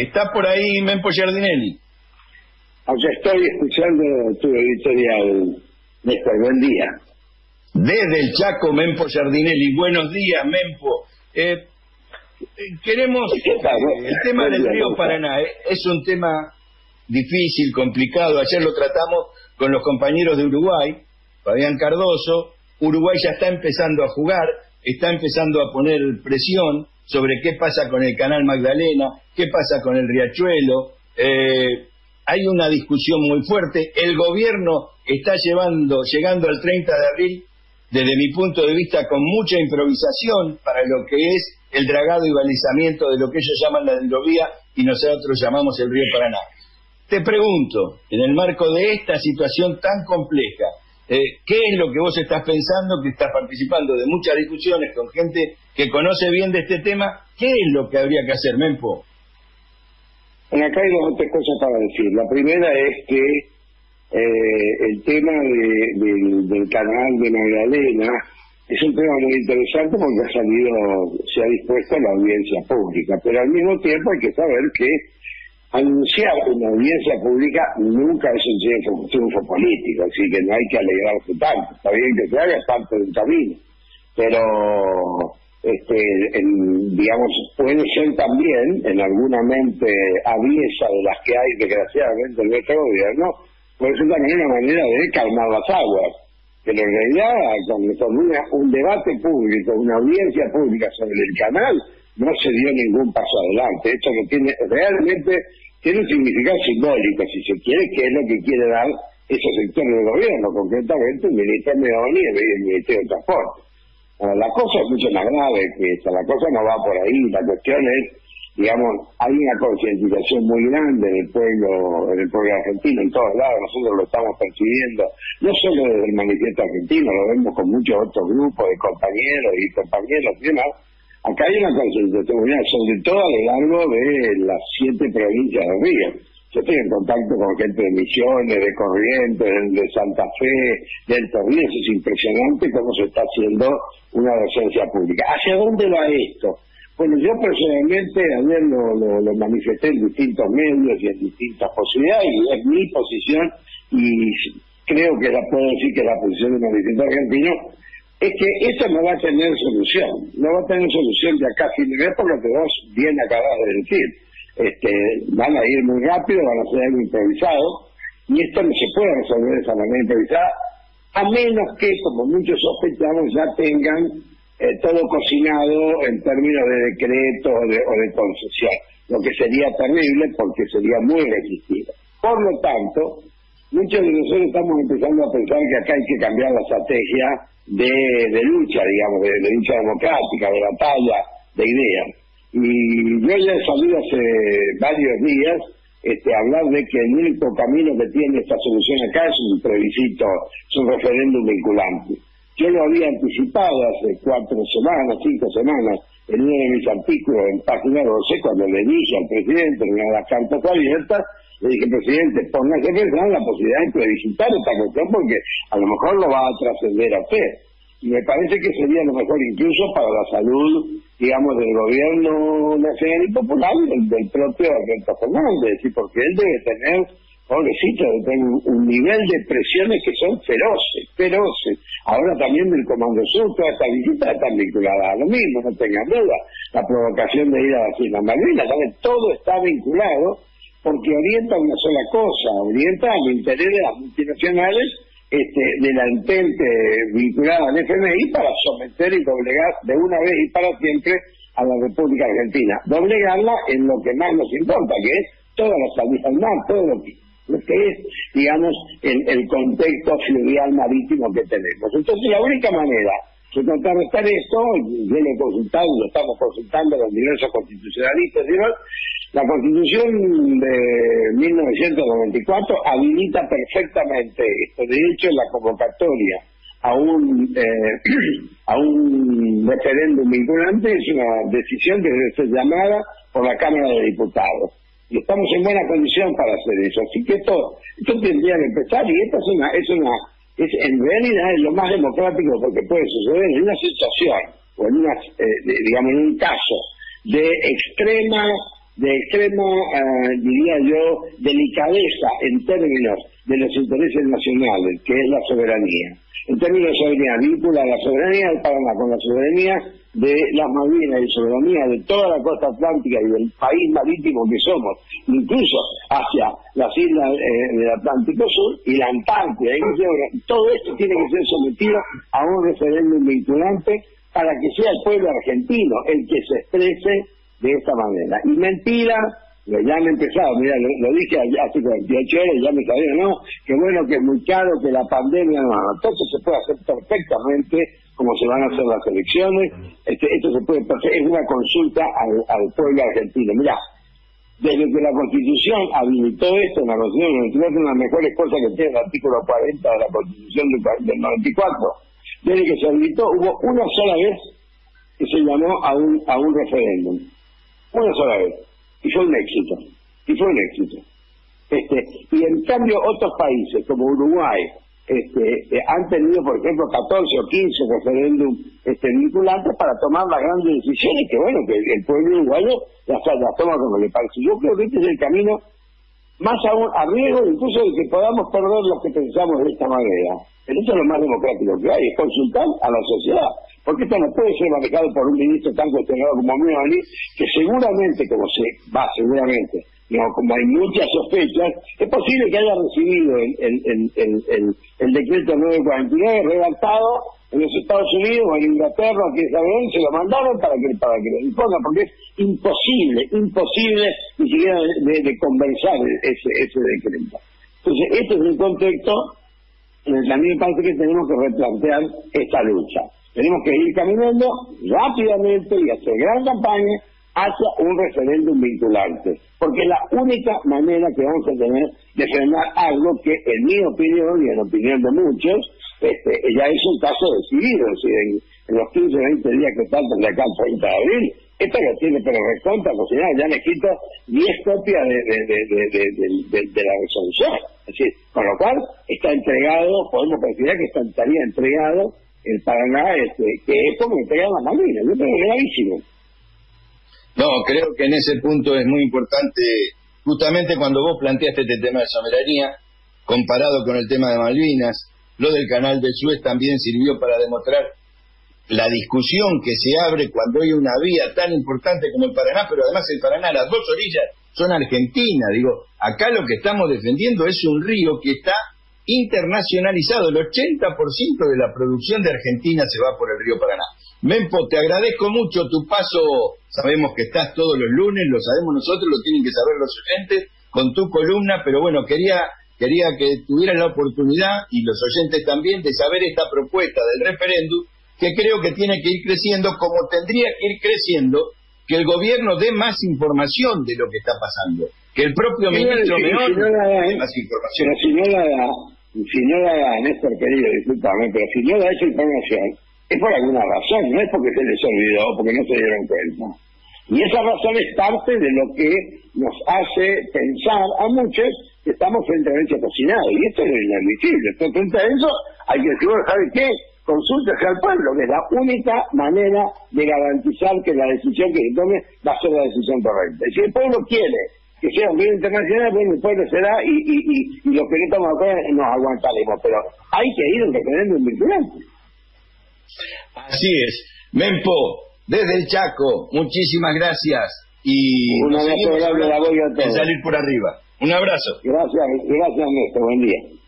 ¿Está por ahí Mempo Giardinelli? Aunque estoy escuchando tu editorial, Néstor, buen día. Desde el Chaco, Mempo Giardinelli. Buenos días, Mempo. Eh, eh, queremos... el tema del río Paraná es un tema difícil, complicado. Ayer lo tratamos con los compañeros de Uruguay, Fabián Cardoso. Uruguay ya está empezando a jugar, está empezando a poner presión sobre qué pasa con el canal Magdalena, qué pasa con el riachuelo. Eh, hay una discusión muy fuerte. El gobierno está llevando, llegando al 30 de abril, desde mi punto de vista, con mucha improvisación para lo que es el dragado y balizamiento de lo que ellos llaman la hidrovía y nosotros llamamos el río Paraná. Te pregunto, en el marco de esta situación tan compleja, eh, ¿qué es lo que vos estás pensando, que estás participando de muchas discusiones con gente que conoce bien de este tema? ¿Qué es lo que habría que hacer, Mempo? Bueno, acá hay dos tres cosas para decir. La primera es que eh, el tema del canal de Magdalena es un tema muy interesante porque ha salido, se ha dispuesto a la audiencia pública, pero al mismo tiempo hay que saber que anunciar una audiencia pública nunca es un triunfo, político, así que no hay que alegrarse tanto. Está bien que se haga parte del camino, pero este, digamos, puede ser también en alguna mente aviesa de las que hay desgraciadamente en nuestro gobierno, puede ser también una manera de calmar las aguas. Pero en realidad, con, un debate público, una audiencia pública sobre el canal, no se dio ningún paso adelante. Esto que tiene realmente tiene un significado simbólico, si se quiere, que es lo que quiere dar esos sectores del gobierno, concretamente el Ministerio de Nieve y el Ministerio de Transporte. la cosa es mucho más grave que esta, la cosa no va por ahí, la cuestión es, digamos, hay una concientización muy grande en el pueblo, en el pueblo argentino, en todos lados, nosotros lo estamos percibiendo, no solo desde el manifiesto argentino, lo vemos con muchos otros grupos de compañeros y compañeras y demás, Acá hay una concentración sobre todo a lo largo de las siete provincias de Río. Yo estoy en contacto con gente de Misiones, de Corrientes, de Santa Fe, del Torneo. Es impresionante cómo se está haciendo una docencia pública. ¿Hacia dónde va esto? Bueno, yo personalmente ayer lo, lo, manifesté en distintos medios y en distintas posibilidades, y es mi posición, y creo que la puedo decir que la posición del manifiesto argentino, es que esto no va a tener solución, no va a tener solución de acá fin por lo que vos bien acabas de decir. Este, van a ir muy rápido, van a ser algo improvisado, y esto no se puede resolver de esa manera improvisada, a menos que, como muchos sospechamos, ya tengan eh, todo cocinado en términos de decreto o de, o de concesión, lo que sería terrible porque sería muy resistido. Por lo tanto, muchos de nosotros estamos empezando a pensar que acá hay que cambiar la estrategia de, lucha, digamos, de, lucha democrática, de batalla, de ideas. Y yo ya he salido hace varios días este, hablar de que el único camino que tiene esta solución acá es un plebiscito, es un referéndum vinculante. Yo lo había anticipado hace cuatro semanas, cinco semanas, en uno de mis artículos en página 12, cuando le dije al presidente en una de las cartas abiertas, le dije, presidente, póngase a pensar en la posibilidad de plebiscitar esta cuestión porque a lo mejor lo va a trascender a usted. Y me parece que sería lo mejor incluso para la salud, digamos, del gobierno nacional y popular del, del propio Alberto Fernández, porque él debe tener, pobrecito, debe tener un, nivel de presiones que son feroces, feroces. Ahora también del Comando Sur, toda esta visita está vinculada a lo mismo, no tengan duda. La provocación de ir a las Islas Malvinas, todo está vinculado porque orienta una sola cosa, orienta al interés de las multinacionales este, de la entente vinculada al FMI para someter y doblegar de una vez y para siempre a la República Argentina. Doblegarla en lo que más nos importa, que es toda la salida al todo lo que, es, digamos, el, el contexto fluvial marítimo que tenemos. Entonces, la única manera de contrarrestar esto, yo lo he consultado, lo estamos consultando los diversos constitucionalistas y demás, la Constitución de 1994 habilita perfectamente esto. De hecho, la convocatoria a un eh, a un referéndum vinculante es una decisión que debe ser llamada por la Cámara de Diputados. Y estamos en buena condición para hacer eso. Así que esto, esto tendría que empezar y esta es una, es una, es en realidad es lo más democrático porque puede suceder en una situación o en una, eh, digamos, en un caso de extrema de extrema, eh, diría yo, delicadeza en términos de los intereses nacionales, que es la soberanía. En términos de soberanía, vincula la soberanía del Paraná con la soberanía de las Malvinas y soberanía de toda la costa atlántica y del país marítimo que somos, incluso hacia las islas eh, del Atlántico Sur y la Antártida. todo esto tiene que ser sometido a un referéndum vinculante para que sea el pueblo argentino el que se exprese de esta manera. Y mentira, ya han empezado, mira, lo, dije hace 48 horas ya me sabía, no, que bueno, que es muy caro, que la pandemia no, entonces se puede hacer perfectamente como se van a hacer las elecciones, este, esto se puede hacer, es una consulta al, pueblo argentino. Mira, desde que la Constitución habilitó esto, la Constitución del 94, es una de las mejores cosas que tiene el artículo 40 de la Constitución del 94, desde que se habilitó hubo una sola vez que se llamó a un, a un referéndum una sola vez, y fue un éxito, y fue un éxito. Este, y en cambio otros países como Uruguay este, eh, han tenido, por ejemplo, 14 o 15 referéndum este, vinculantes para tomar las grandes decisiones que, bueno, que el, pueblo uruguayo las, toma como le parece. Yo creo que este es el camino más aún a riesgo incluso de que podamos perder lo que pensamos de esta manera. Pero eso es lo más democrático que hay, es consultar a la sociedad. Porque esto no puede ser manejado por un ministro tan cuestionado como Meloni, que seguramente, como se va, seguramente, no, como hay muchas sospechas, es posible que haya recibido el, el, el, el, decreto 949 redactado en los Estados Unidos o en Inglaterra, que es se lo mandaron para que, para que lo imponga, porque es imposible, imposible ni siquiera de, de, convencer ese, ese decreto. Entonces, este es el contexto el a mí me parece que tenemos que replantear esta lucha. Tenemos que ir caminando rápidamente y hacer gran campaña hacia un referéndum vinculante, porque es la única manera que vamos a tener de frenar algo que, en mi opinión y en opinión de muchos, este, ya es un caso decidido, es en, los 15 o 20 días que faltan de acá al 30 de abril, esta lo tiene pero recontra cocinada, ya han escrito 10 copias de, de, la resolución, es decir, con lo cual está entregado, podemos considerar que estaría entregado el Paraná, este, que es como entregar la Malvinas, yo creo que gravísimo. No, creo que en ese punto es muy importante, justamente cuando vos planteaste este tema de soberanía, comparado con el tema de Malvinas, lo del canal de Suez también sirvió para demostrar la discusión que se abre cuando hay una vía tan importante como el Paraná, pero además el Paraná, las dos orillas son Argentina, digo, acá lo que estamos defendiendo es un río que está internacionalizado, el 80% de la producción de Argentina se va por el río Paraná. Mempo, te agradezco mucho tu paso. Sabemos que estás todos los lunes, lo sabemos nosotros, lo tienen que saber los oyentes con tu columna, pero bueno, quería quería que tuvieras la oportunidad y los oyentes también de saber esta propuesta del referéndum que creo que tiene que ir creciendo como tendría que ir creciendo que el gobierno dé más información de lo que está pasando, que el propio ministro si, Meón si no dé más información. Pero si no la da, si no la da, Néstor querido, discúlpame, pero si no da esa información, es por alguna razón, no es porque se les olvidó, porque no se dieron cuenta. Y esa razón es parte de lo que nos hace pensar a muchos que estamos frente a un hecho cocinado. Y esto es inadmisible. Entonces, frente a eso, hay que decir, ¿sabe qué? Consúltese al pueblo, que es la única manera de garantizar que la decisión que se tome va a ser la decisión correcta. Y si el pueblo quiere que sea un bien internacional, bueno, el pueblo será y, y, y, y los que no estamos acá nos aguantaremos. Pero hay que ir un referéndum vinculante. Así es. Mempo, desde el Chaco, muchísimas gracias. Y Un abrazo grande, la voy a salir por arriba. Un abrazo. Gracias, gracias Néstor, buen día.